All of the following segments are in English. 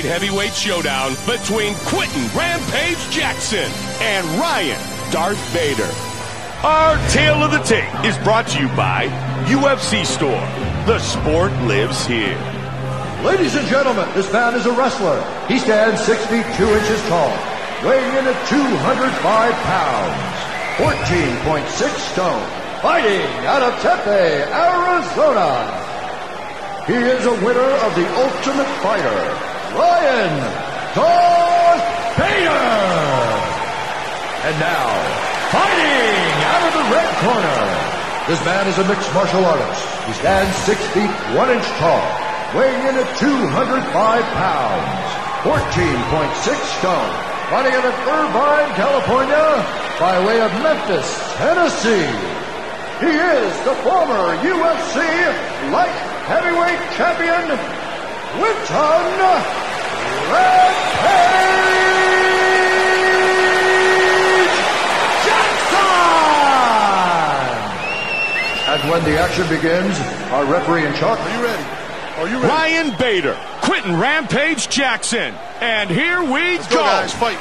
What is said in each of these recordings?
heavyweight showdown between Quinton Rampage Jackson and Ryan Darth Bader. Our tale of the tape is brought to you by UFC Store. The sport lives here. Ladies and gentlemen, this man is a wrestler. He stands 6 feet 2 inches tall, weighing in at 205 pounds, 14.6 stone, fighting out of Tempe, Arizona. He is a winner of the Ultimate Fighter, Ryan Darth Bader. And now, fighting out of the red corner. This man is a mixed martial artist. He stands 6 feet 1 inch tall, weighing in at 205 pounds, 14.6 stone, fighting out of Irvine, California, by way of Memphis, Tennessee. He is the former UFC light heavyweight champion, Quinton Rampage Jackson! And when the action begins, our referee in charge. Are you ready? Are you ready? Ryan Bader, Quinton Rampage Jackson. And here we Let's go, guys. Fight.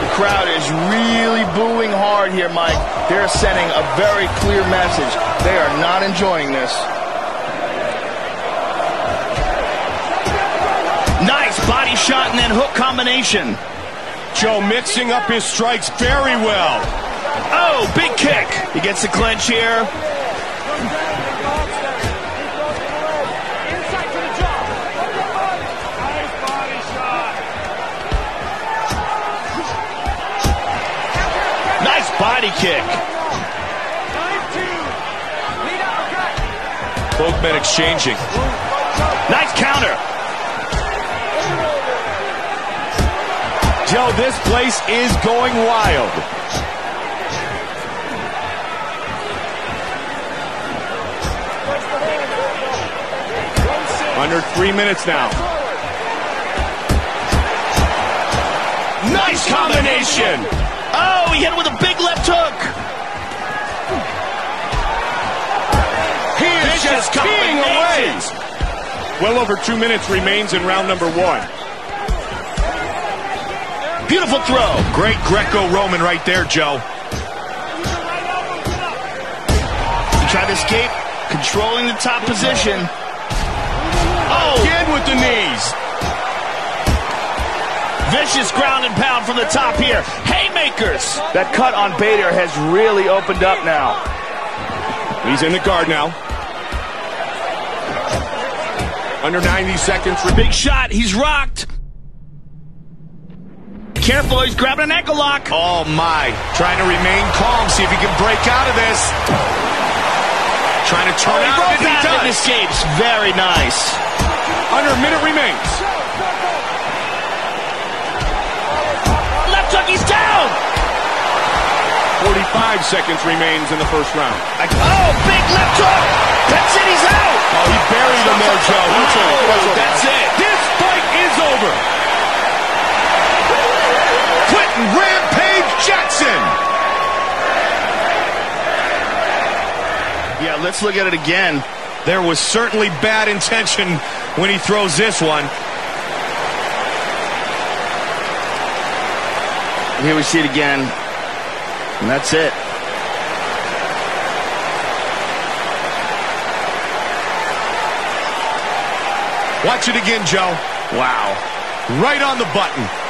The crowd is really booing hard here, Mike. They're sending a very clear message. They are not enjoying this. Shot and then hook combination. Joe mixing up his strikes very well. Oh, big kick. He gets the clinch here. Nice body kick. Both men exchanging. Nice counter. Joe, this place is going wild. Under three minutes now. Nice combination. Oh, he hit him with a big left hook. He is Vicious just away. Well over two minutes remains in round number one. Beautiful throw. Great Greco-Roman right there, Joe. He tried to escape, controlling the top position. Oh, Again with the knees. vicious ground and pound from the top here. Haymakers. That cut on Bader has really opened up now. He's in the guard now. Under 90 seconds. For Big shot. He's rocked. Careful, he's grabbing an ankle lock. Oh my. Trying to remain calm, see if he can break out of this. Trying to turn Oh, out of it, he does. escapes. Very nice. Under a minute remains. Left hook, he's down. 45 seconds remains in the first round. Oh, big left hook. That's it, he's out. Oh, he buried him there, Joe. Oh, that's it. This fight is over. Quinton Rampage Jackson. Yeah, let's look at it again. There was certainly bad intention when he throws this one. Here we see it again. And that's it. Watch it again, Joe. Wow. Right on the button.